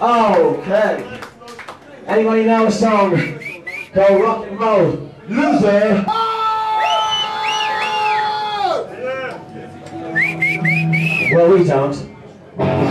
Okay. Anybody know a song called Rock and Roll Loser? Well, we don't.